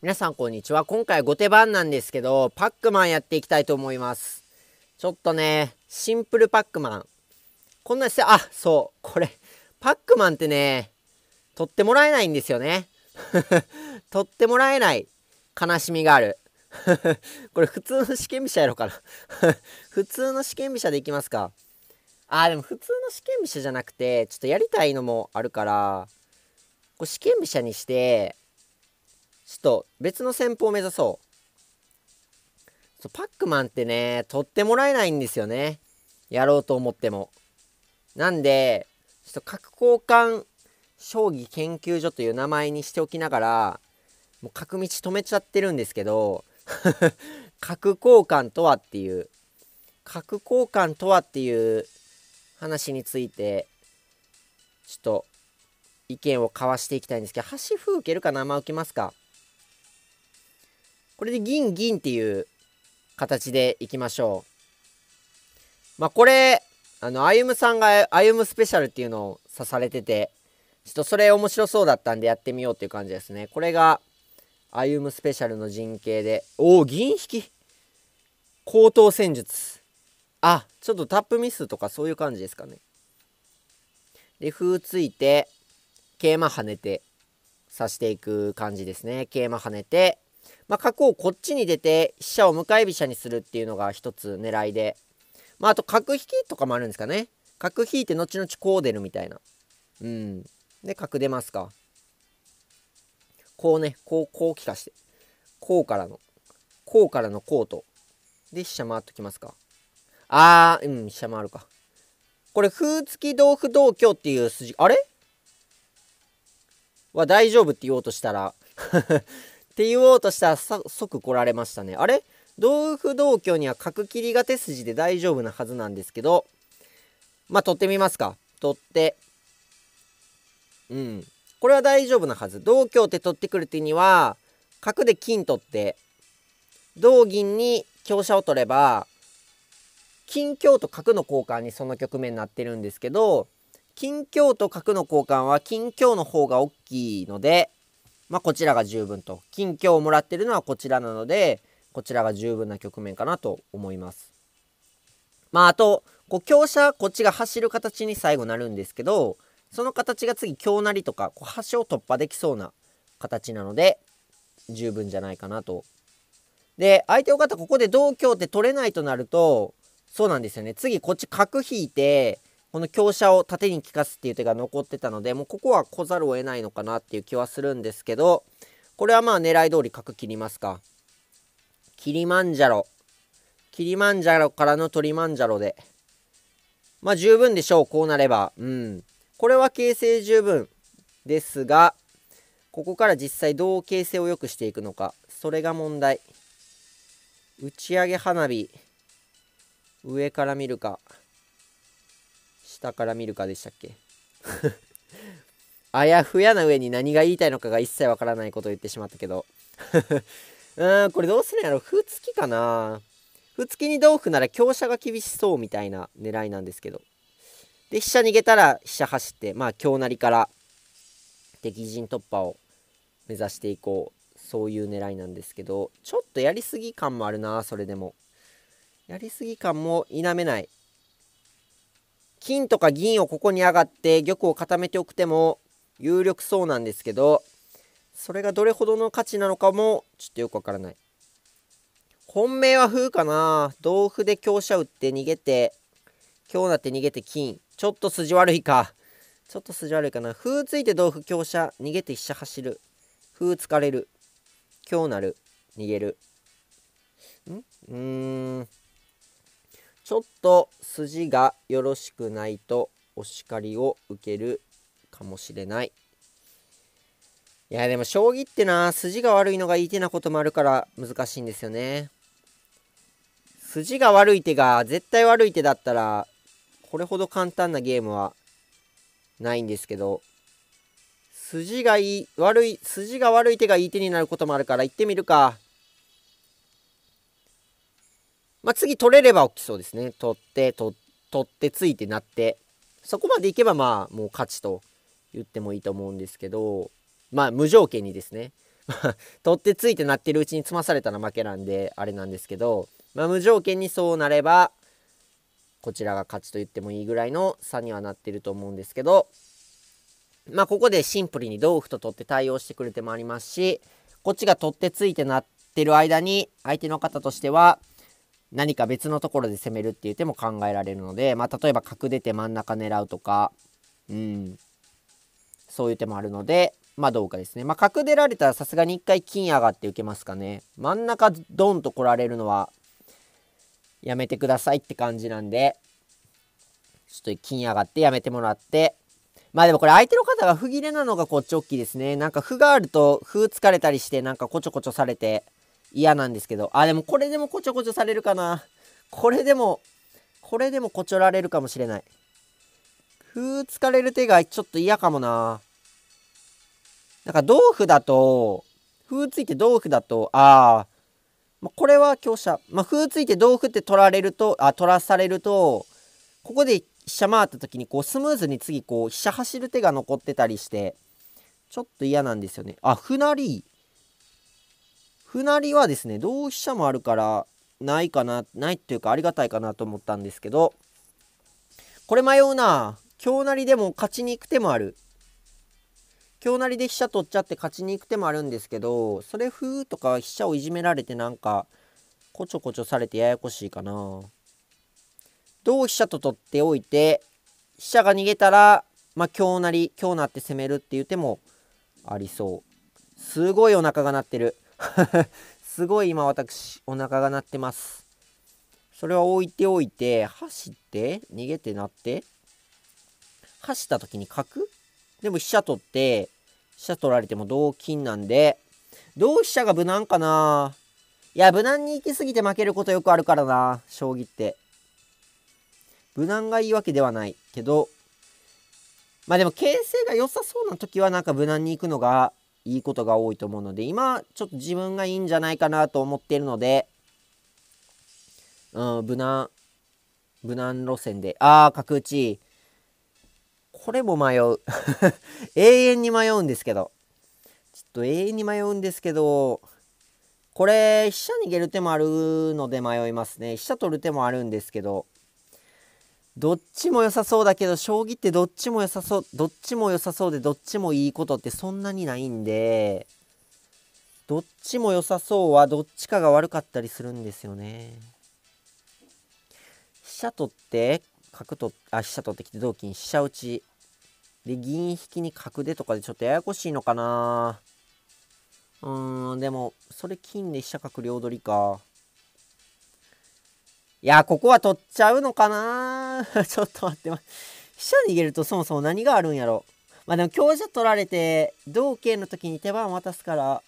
皆さんこんにちは。今回後手番なんですけど、パックマンやっていきたいと思います。ちょっとね、シンプルパックマン。こんなして、あ、そう、これ、パックマンってね、取ってもらえないんですよね。取ってもらえない悲しみがある。これ普通の試験飛車やろうかな 普通の試験飛車でいきますか。あーでも普通の試験飛車じゃなくて、ちょっとやりたいのもあるから、こう試験飛車にして、ちょっと別の戦法を目指そう。そうパックマンってね、取ってもらえないんですよね。やろうと思っても。なんで、ちょっと核交換将棋研究所という名前にしておきながら、もう角道止めちゃってるんですけど、核交換とはっていう、核交換とはっていう話について、ちょっと意見を交わしていきたいんですけど、端風受けるか生受けますか？これで銀銀っていう形でいきましょう。まあこれ、あの、歩さんが歩夢スペシャルっていうのを刺されてて、ちょっとそれ面白そうだったんでやってみようっていう感じですね。これが、歩夢スペシャルの陣形で、おお、銀引き高等戦術。あ、ちょっとタップミスとかそういう感じですかね。で、歩ついて、桂馬跳ねて、刺していく感じですね。桂馬跳ねて、まあ、角をこっちに出て飛車を向かい飛車にするっていうのが一つ狙いで、まあ、あと角引きとかもあるんですかね。角引いて後々こう出るみたいな。うん。で角出ますか。こうねこうこう利かして。こうからの。こうからのこうとで飛車回っときますか。あーうん飛車回るか。これ歩付き同歩同香っていう筋あれ？は大丈夫って言おうとしたらって言おうとしたら即来られましたね。あれ？同歩同居には角切りが手筋で大丈夫なはずなんですけど、まあ、取ってみますか。取って。うん。これは大丈夫なはず。同香って取ってくる手には、角で金取って、同銀に香車を取れば、金香と角の交換にその局面になってるんですけど、金香と角の交換は金香の方が大きいので、まあ、こちらが十分と。近況をもらってるのはこちらなので、こちらが十分な局面かなと思います。まあ、あと、こう、強者、こっちが走る形に最後なるんですけど、その形が次、強なりとか、こう端を突破できそうな形なので、十分じゃないかなと。で、相手の方、ここで同強って取れないとなると、そうなんですよね。次、こっち角引いて、この香車を縦に利かすっていう手が残ってたのでもうここは来ざるを得ないのかなっていう気はするんですけどこれはまあ狙い通り角切りますか。キリマンジャロ。キリマンジャロからのトリマンジャロで。まあ十分でしょうこうなれば。うん。これは形成十分ですがここから実際どう形成を良くしていくのか。それが問題。打ち上げ花火。上から見るか。下から見るかでしたっけ？あやふやな上に何が言いたいのかが一切わからないことを言ってしまったけど。うーんこれどうするんやろ？歩付きかな？歩付きに同歩なら香車が厳しそうみたいな狙いなんですけど。で飛車逃げたら飛車走ってまあ香成りから敵陣突破を目指していこう。そういう狙いなんですけど。ちょっとやりすぎ感もあるなそれでも。やりすぎ感も否めない。金とか銀をここに上がって玉を固めておく手も有力そうなんですけどそれがどれほどの価値なのかもちょっとよくわからない。本命は風かな。同歩で香車打って逃げて今日なって逃げて金。ちょっと筋悪いか。ちょっと筋悪いかな。風ついて同歩香車逃げて飛車走る。風疲れる。今日なる。逃げる。ん？うーん。ちょっと筋がよろしくないとお叱りを受けるかもしれない。いやでも将棋ってな筋が悪いのがいい手なこともあるから難しいんですよね。筋が悪い手が絶対悪い手だったらこれほど簡単なゲームはないんですけど筋がいい悪い筋が悪い手がいい手になることもあるから行ってみるか。まあ、次取れれば起きそうですね。取って、取ってついてなって、そこまでいけばまあもう勝ちと言ってもいいと思うんですけど、まあ無条件にですね。取ってついてなってるうちに詰まされたら負けなんで、あれなんですけど、まあ、無条件にそうなれば、こちらが勝ちと言ってもいいぐらいの差にはなってると思うんですけど、まあ、ここでシンプルに同歩と取って対応してくれてもありますし、こっちが取ってついてなってる間に、相手の方としては、何か別のところで攻めるっていう手も考えられるので、まあ、例えば角出て真ん中狙うとか、うん、そういう手もあるので、まあどうかですね。まあ角出られたらさすがに一回金上がって受けますかね。真ん中ドンと来られるのはやめてくださいって感じなんで、ちょっと金上がってやめてもらって、まあでもこれ相手の方が不切れなのがこっち大きいですね。なんか歩があると歩疲れたりしてなんかこちょこちょされて嫌なんですけど、あ、でもこれでもこちょこちょされるかな。これでも、これでもこちょられるかもしれない。歩疲れる手がちょっと嫌かもな。なんか同歩だと、歩ついて同歩だと、ああ、まあ、これは強者。まあ、歩ついて同歩って取られると、あ、取らされると、ここで飛車回った時にこうスムーズに次こう飛車走る手が残ってたりして、ちょっと嫌なんですよね。あ、歩成り。歩成りはですね、同飛車もあるから、ないかな、ないっていうかありがたいかなと思ったんですけど、これ迷うな。強成りでも勝ちに行く手もある。強成りで飛車取っちゃって勝ちに行く手もあるんですけど、それ風とか飛車をいじめられてなんか、こちょこちょされてややこしいかな。同飛車と取っておいて、飛車が逃げたら、まあ、強成り、強なって攻めるっていう手もありそう。すごいお腹が鳴ってる。すごい今私、お腹が鳴ってます。それは置いておいて、走って、逃げてなって、走った時に角でも飛車取って、飛車取られても同金なんで、同飛車が無難かないや、無難に行き過ぎて負けることよくあるからな、将棋って。無難がいいわけではないけど、まあでも形勢が良さそうな時はなんか無難に行くのがいいことが多いと思うので、今ちょっと自分がいいんじゃないかなと思っているので、うん、無難、無難路線で、ああ、角打ち。これも迷う。永遠に迷うんですけど。ちょっと永遠に迷うんですけど、これ、飛車逃げる手もあるので迷いますね。飛車取る手もあるんですけど、どっちも良さそうだけど、将棋ってどっちも良さそう、どっちも良さそうで、どっちもいいことってそんなにないんで、どっちも良さそうはどっちかが悪かったりするんですよね。飛車取って、角取あ、飛車取ってきて同金、飛車打ち。で、銀引きに角でとかでちょっとややこしいのかなうーん、でも、それ金で飛車角両取りか。いや、ここは取っちゃうのかな？ちょっと待って、ま、飛車逃げるとそもそも何があるんやろ？まあでも強者取られて、同桂の時に手番渡すから、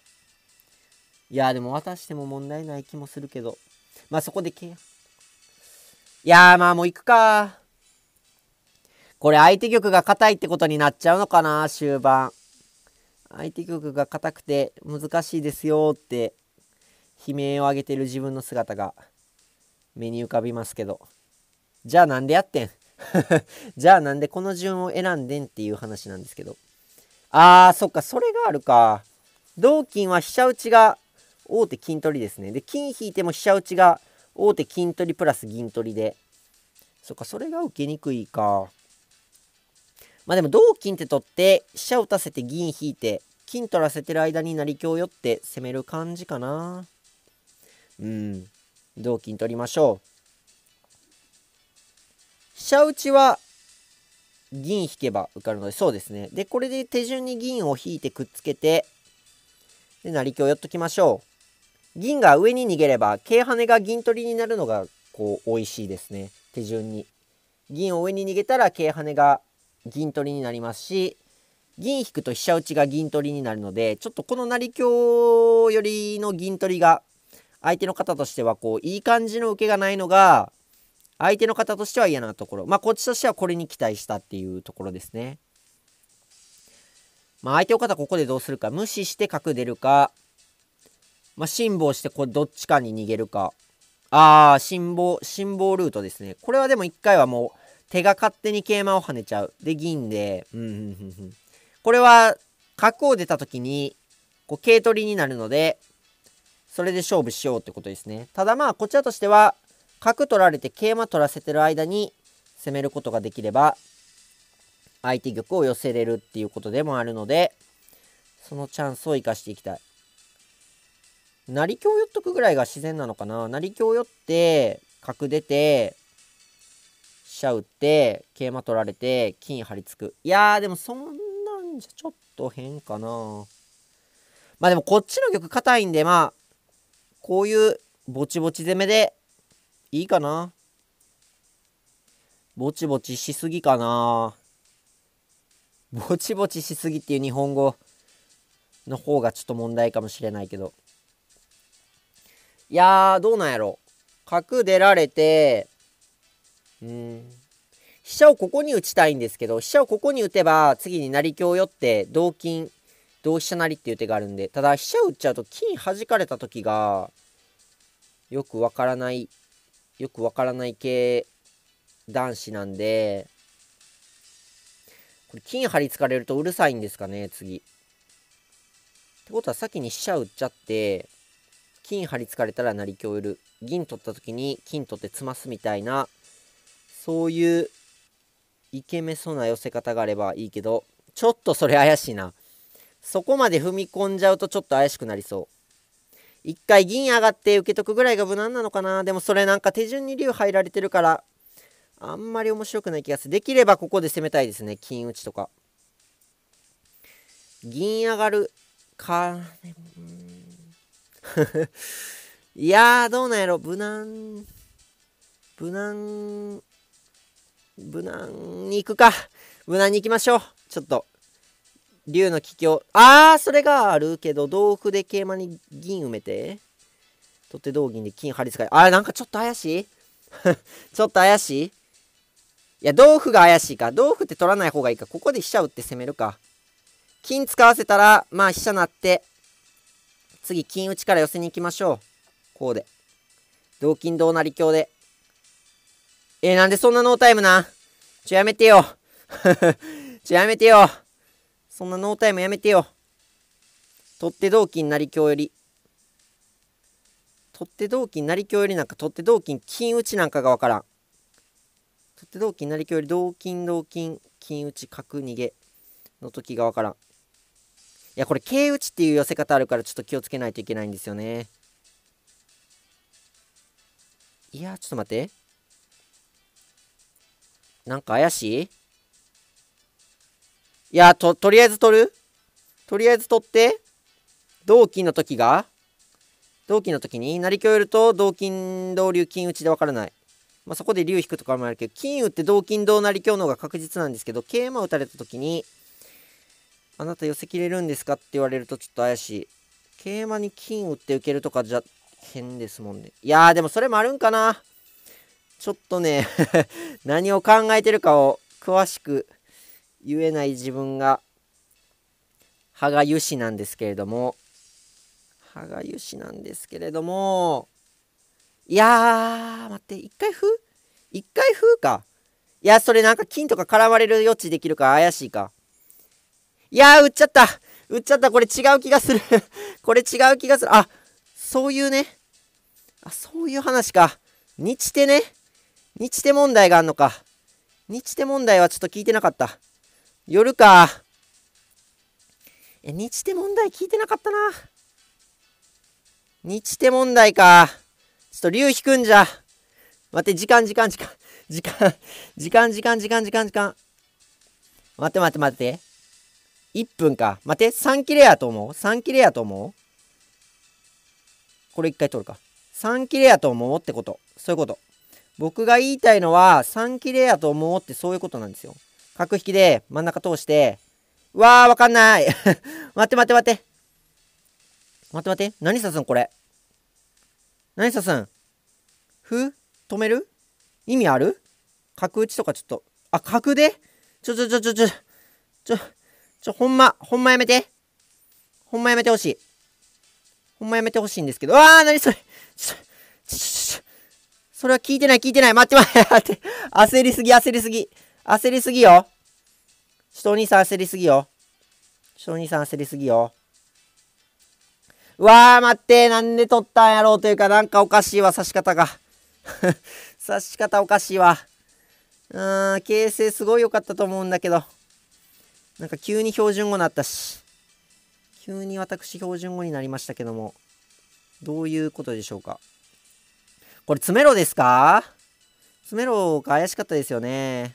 いや、でも渡しても問題ない気もするけど。まあそこで桂。いやまあもう行くか。これ相手玉が硬いってことになっちゃうのかな？終盤。相手玉が硬くて難しいですよって悲鳴を上げてる自分の姿が目に浮かびますけど。じゃあなんでやってん？じゃあなんでこの順を選んでんっていう話なんですけど。あー、そっか、それがあるか。同金は飛車打ちが大手金取りですね。で、金引いても飛車打ちが大手金取りプラス銀取りで。そっか、それが受けにくいか。まあでも同金って取って飛車打たせて銀引いて金取らせてる間に成香寄って攻める感じかなうん同金取りましょう。飛車打ちは銀引けば受かるのでそうですね。でこれで手順に銀を引いてくっつけてで成香寄っときましょう。銀が上に逃げれば桂跳ねが銀取りになるのがこう美味しいですね。手順に。銀を上に逃げたら桂跳ねが銀取りになりますし銀引くと飛車打ちが銀取りになるのでちょっとこの成香よりの銀取りが相手の方としてはこういい感じの受けがないのが相手の方としては嫌なところ。まあこっちとしてはこれに期待したっていうところですね。まあ相手の方ここでどうするか。無視して角出るか。まあ辛抱してこれどっちかに逃げるか。ああ辛抱辛抱ルートですね。これはでも一回はもう手が勝手に桂馬を跳ねちゃう。で、銀で、うん、うん、うん、うん。これは、角を出た時に、こう桂取りになるのでそれで勝負しようってことですね。ただまあこちらとしては角取られて桂馬取らせてる間に攻めることができれば相手玉を寄せれるっていうことでもあるのでそのチャンスを生かしていきたい。成香寄っとくぐらいが自然なのかな。成香寄って角出て飛車打って桂馬取られて金張り付く。いやーでもそんなんじゃちょっと変かな。まあでもこっちの玉硬いんでまあこういうぼちぼち攻めでいいかな？ぼちぼちしすぎかな？ぼちぼちしすぎっていう日本語の方がちょっと問題かもしれないけど。いやーどうなんやろ？角出られてうん。飛車をここに打ちたいんですけど飛車をここに打てば次に成香寄って同金同飛車成っていう手があるんでただ飛車打っちゃうと金弾かれた時がよくわからないよくわからない系男子なんでこれ金張り付かれるとうるさいんですかね次。ってことは先に飛車打っちゃって金張り付かれたら成香寄る。銀取った時に金取って詰ますみたいなそういうイケメソな寄せ方があればいいけどちょっとそれ怪しいな。そこまで踏み込んじゃうとちょっと怪しくなりそう。一回銀上がって受けとくぐらいが無難なのかな。でもそれなんか手順に竜入られてるからあんまり面白くない気がする。できればここで攻めたいですね。金打ちとか。銀上がるか。いやーどうなんやろ。無難。無難。無難に行くか。無難に行きましょう。ちょっと。竜の帰郷あーそれがあるけど同歩で桂馬に銀埋めて。取って同銀で金張り付かれあーなんかちょっと怪しい。ちょっと怪しい。いや同歩が怪しいか。同歩って取らない方がいいか。ここで飛車打って攻めるか。金使わせたらまあ飛車なって次金打ちから寄せに行きましょう。こうで。同金同成香で。えー、なんでそんなノータイムな。ちょやめてよ。ちょやめてよ。そんなノータイムやめてよ。取って同金成香より。取って同金成香よりなんか取って同金金打ちなんかがわからん。取って同金成香より同金同金金打ち角逃げの時がわからん。いやこれ桂打ちっていう寄せ方あるからちょっと気をつけないといけないんですよね。いやちょっと待って。なんか怪しい？いや、と、とりあえず取る？とりあえず取って、同金の時が、同金の時に、成香寄ると同金同竜金打ちで分からない。まあ、そこで竜引くとかもあるけど、金打って同金同成香の方が確実なんですけど、桂馬打たれた時に、あなた寄せきれるんですかって言われるとちょっと怪しい。桂馬に金打って受けるとかじゃ変ですもんね。いやーでもそれもあるんかな？ちょっとね 何を考えてるかを詳しく言えない自分が歯がゆしなんですけれども。歯がゆしなんですけれども。いやー待って一回風一回風か。いやそれなんか金とか絡まれる余地できるか？怪しいか。いやー売っちゃった。売っちゃった。これ違う気がする。これ違う気がする。あそういうね。あそういう話か。日手ね。日手問題があんのか。日手問題はちょっと聞いてなかった。夜か。え、日手問題聞いてなかったな。日手問題か。ちょっと竜引くんじゃ。待って、時間、時間、時間。時間、時間、時間、時間、時間、時間。待って待って待って。1分か。待って、3切れやと思う ?3 切れやと思う？これ1回取るか。3切れやと思う？ってこと。そういうこと。僕が言いたいのは、3切れやと思う？ってそういうことなんですよ。角引きで真ん中通して、うわー、わかんない 待って待って待って。待って待って。何刺すんこれ。何刺すんふ？止める？意味ある？角打ちとかちょっと。あ、角で？ちょちょちょちょちょ。ちょ、ちょ、ほんま、ほんまやめて。ほんまやめてほしい。ほんまやめてほしいんですけど。あー、なにそれ。ちょ、ちょ、ちょ、それは聞いてない聞いてない。待って待って。焦りすぎ焦りすぎ。焦りすぎよ。ちょっとお兄さん焦りすぎよ。ちょっとお兄さん焦りすぎよ。うわー、待って、なんで取ったんやろうというか、なんかおかしいわ、刺し方が。刺し方おかしいわ。うーん、形成すごい良かったと思うんだけど。なんか急に標準語になったし。急に私標準語になりましたけども。どういうことでしょうか。これ、詰めろですか？詰めろが怪しかったですよね。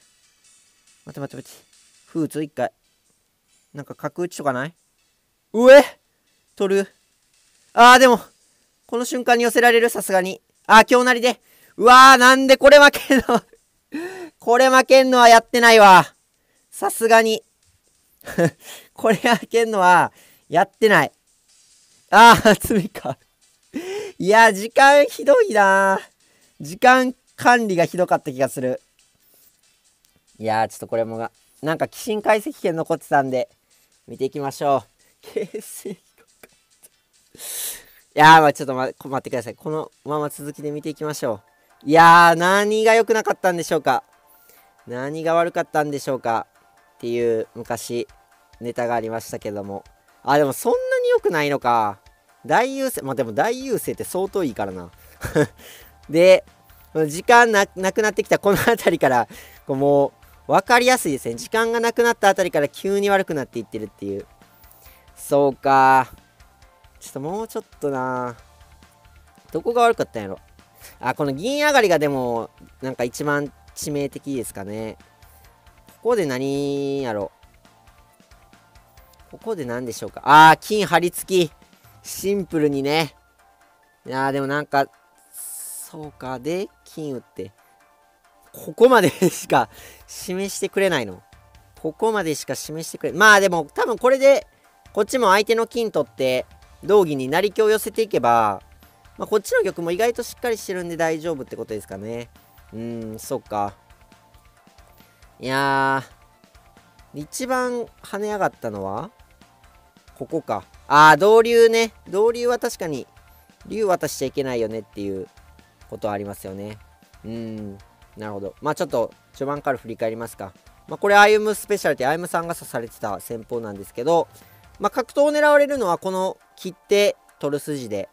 待って待って待って。フーツ一回。なんか角打ちとかない？上？取る？あーでも、この瞬間に寄せられる？さすがに。あー、今日なりで。うわー、なんでこれ負けんの？これ負けんのはやってないわ。さすがに。これ負けんのは、やってない。あー、罪か。いや、時間ひどいな時間管理がひどかった気がする。いやー、ちょっとこれもが、なんか、寄進解析権残ってたんで、見ていきましょう。形成いやー、まあちょっと待ってください。このまま続きで見ていきましょう。いやー、何が良くなかったんでしょうか。何が悪かったんでしょうか。っていう昔、ネタがありましたけども。あ、でもそんなに良くないのか。大優勢、まあでも大優勢って相当いいからな。で、時間なくなってきたこの辺りから、こうもう、分かりやすいですね。時間がなくなった辺りから急に悪くなっていってるっていう。そうか。ちょっともうちょっとなどこが悪かったんやろ。あ、この銀上がりがでも、なんか一番致命的ですかね。ここで何やろ。ここで何でしょうか。あー、金張り付き。シンプルにね。いや、でもなんか、そうか。で、金打って。ここまでしか示してくれないの。ここまでしか示してくれまあでも、多分これで、こっちも相手の金取って、道着に成香を寄せていけば、まあ、こっちの玉も意外としっかりしてるんで大丈夫ってことですかね。うーん、そっか。いやー、一番跳ね上がったのは、ここか。ああ、同竜ね。同竜は確かに、竜渡しちゃいけないよねっていうことはありますよね。うん。なるほど。まあちょっと、序盤から振り返りますか。まあこれ、アイムスペシャルティ、アイムさんが刺されてた戦法なんですけど、まあ格闘を狙われるのはこの切って取る筋で、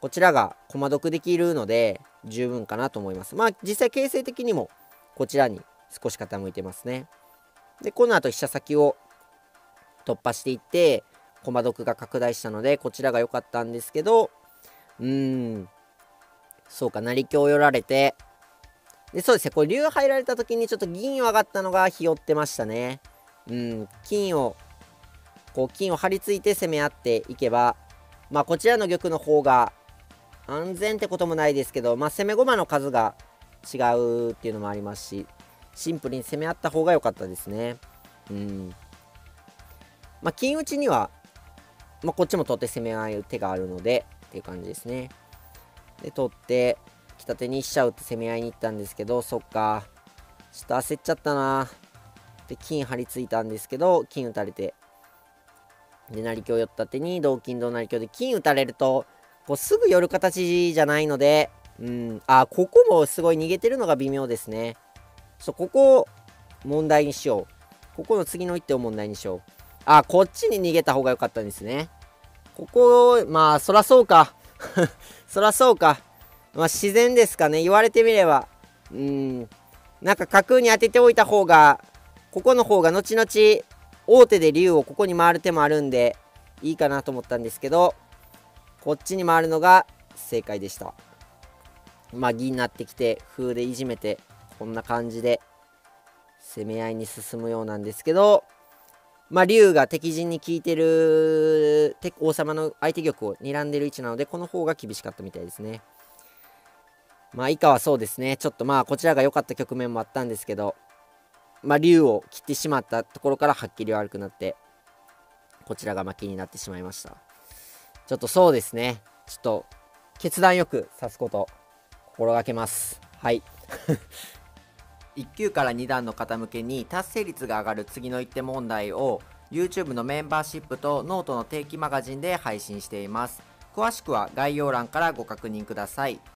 こちらが駒得できるので、十分かなと思います。まあ実際形成的にも、こちらに少し傾いてますね。で、この後飛車先を突破していって、駒得が拡大したので、こちらが良かったんですけど、うーん、そうか、成香を寄られて、で、そうですね、これ竜入られた時にちょっと銀を上がったのがひよってましたね。うん、金を、こう、金を張り付いて攻め合っていけば、まあ、こちらの玉の方が安全ってこともないですけど、まあ、攻め駒の数が違うっていうのもありますし、シンプルに攻め合った方が良かったですね。うん。まあ、金打ちにはまあ、こっちも取って攻め合う手があるので、っていう感じですね。で、取って、北手に飛車打って攻め合いに行ったんですけど、そっか。ちょっと焦っちゃったな。で、金張り付いたんですけど、金打たれて。で、成香寄った手に、同金同成香で金打たれると、こうすぐ寄る形じゃないので、うん、あ、ここもすごい逃げてるのが微妙ですね。ちょっとここを問題にしよう。ここの次の一手を問題にしよう。あ、こっちに逃げた方が良かったんですね。ここ、まあ、そらそうか。そらそうか。まあ、自然ですかね。言われてみれば。うん。なんか架空に当てておいた方が、ここの方が後々、大手で竜をここに回る手もあるんで、いいかなと思ったんですけど、こっちに回るのが正解でした。まあ、銀になってきて、風でいじめて、こんな感じで、攻め合いに進むようなんですけど、まあ、竜が敵陣に効いてる王様の相手玉を睨んでる位置なので、この方が厳しかったみたいですね。まあ、以下はそうですね。ちょっとまあ、こちらが良かった局面もあったんですけど、まあ、竜を切ってしまったところからはっきり悪くなって、こちらが負けになってしまいました。ちょっとそうですね。ちょっと、決断よく指すこと、心がけます。はい。1級から2段の方向けに達成率が上がる次の一手問題を YouTube のメンバーシップとノートの定期マガジンで配信しています。詳しくは概要欄からご確認ください。